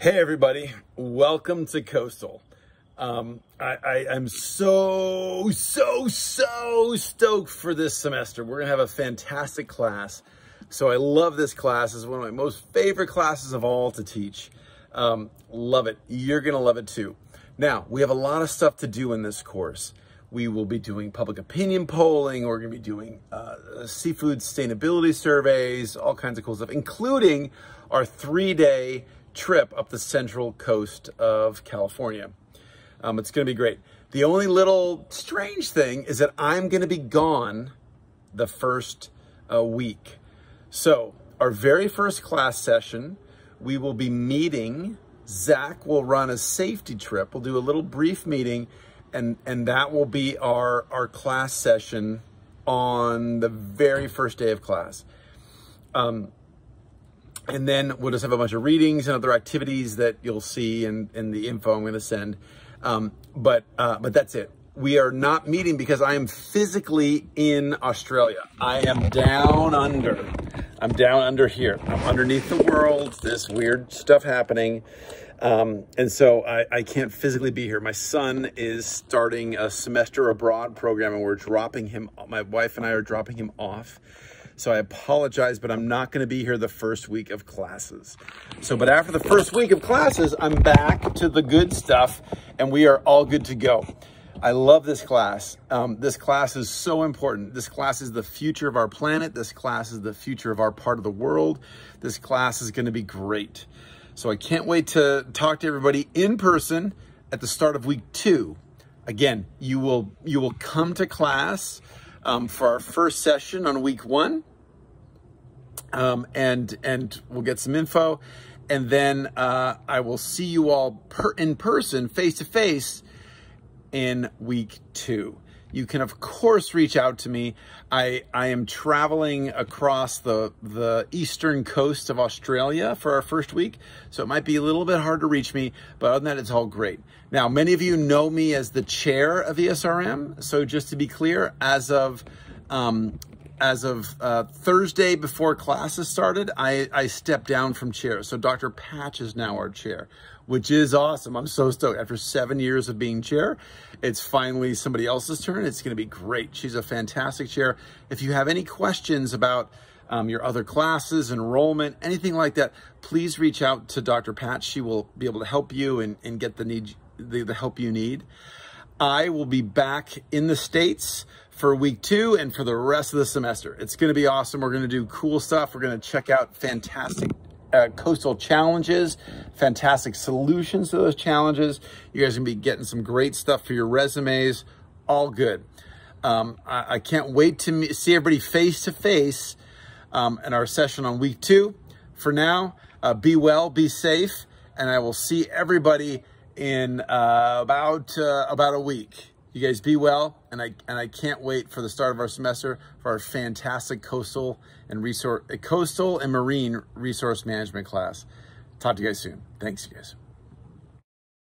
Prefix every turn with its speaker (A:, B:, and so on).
A: Hey everybody, welcome to Coastal. Um, I, am so, so, so stoked for this semester. We're gonna have a fantastic class. So I love this class. It's one of my most favorite classes of all to teach. Um, love it. You're gonna love it too. Now, we have a lot of stuff to do in this course. We will be doing public opinion polling. We're to be doing uh, seafood sustainability surveys, all kinds of cool stuff, including our three-day trip up the central coast of California. Um, it's going to be great. The only little strange thing is that I'm going to be gone the first uh, week. So our very first class session, we will be meeting. Zach will run a safety trip. We'll do a little brief meeting and and that will be our our class session on the very first day of class. Um, and then we'll just have a bunch of readings and other activities that you'll see in, in the info I'm going to send. Um, but uh, but that's it. We are not meeting because I am physically in Australia. I am down under. I'm down under here. I'm underneath the world. This weird stuff happening. Um, and so I, I, can't physically be here. My son is starting a semester abroad program and we're dropping him, my wife and I are dropping him off. So I apologize, but I'm not going to be here the first week of classes. So, but after the first week of classes, I'm back to the good stuff and we are all good to go. I love this class. Um, this class is so important. This class is the future of our planet. This class is the future of our part of the world. This class is going to be great. So I can't wait to talk to everybody in person at the start of week two. Again, you will you will come to class um, for our first session on week one, um, and and we'll get some info, and then uh, I will see you all per, in person, face to face, in week two. You can, of course, reach out to me. I, I am traveling across the, the eastern coast of Australia for our first week, so it might be a little bit hard to reach me, but other than that, it's all great. Now, many of you know me as the chair of ESRM, so just to be clear, as of um, as of uh, Thursday before classes started, I, I stepped down from chair. So Dr. Patch is now our chair, which is awesome. I'm so stoked. After seven years of being chair, it's finally somebody else's turn. It's going to be great. She's a fantastic chair. If you have any questions about um, your other classes, enrollment, anything like that, please reach out to Dr. Pat. She will be able to help you and, and get the need the, the help you need. I will be back in the States for week two and for the rest of the semester. It's going to be awesome. We're going to do cool stuff. We're going to check out fantastic uh, coastal challenges, fantastic solutions to those challenges. You guys are going to be getting some great stuff for your resumes. All good. Um, I, I, can't wait to see everybody face to face um, in our session on week two. For now, uh, be well, be safe, and I will see everybody in uh, about uh, about a week. You guys be well, and I and I can't wait for the start of our semester for our fantastic coastal and resource coastal and marine resource management class. Talk to you guys soon. Thanks, you guys.